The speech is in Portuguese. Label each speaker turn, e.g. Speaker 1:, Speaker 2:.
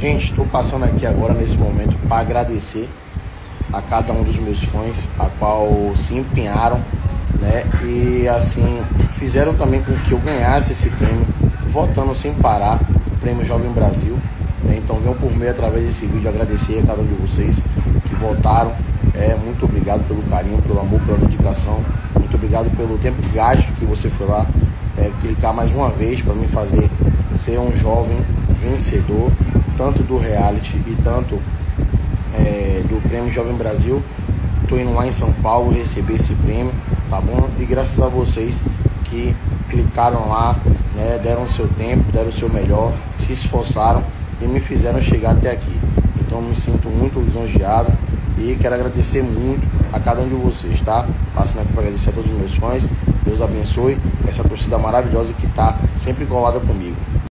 Speaker 1: Gente, estou passando aqui agora nesse momento para agradecer a cada um dos meus fãs, a qual se empenharam, né? E assim fizeram também com que eu ganhasse esse prêmio, votando sem parar, o Prêmio Jovem Brasil. Né? Então venham por meio através desse vídeo agradecer a cada um de vocês que votaram. É, muito obrigado pelo carinho, pelo amor, pela dedicação. Muito obrigado pelo tempo gasto que você foi lá é, clicar mais uma vez para me fazer ser um jovem vencedor tanto do reality e tanto é, do Prêmio Jovem Brasil. Estou indo lá em São Paulo receber esse prêmio, tá bom? E graças a vocês que clicaram lá, né, deram o seu tempo, deram o seu melhor, se esforçaram e me fizeram chegar até aqui. Então me sinto muito lisonjeado e quero agradecer muito a cada um de vocês, tá? Passando aqui para agradecer a todos os meus fãs. Deus abençoe essa torcida maravilhosa que está sempre colada comigo.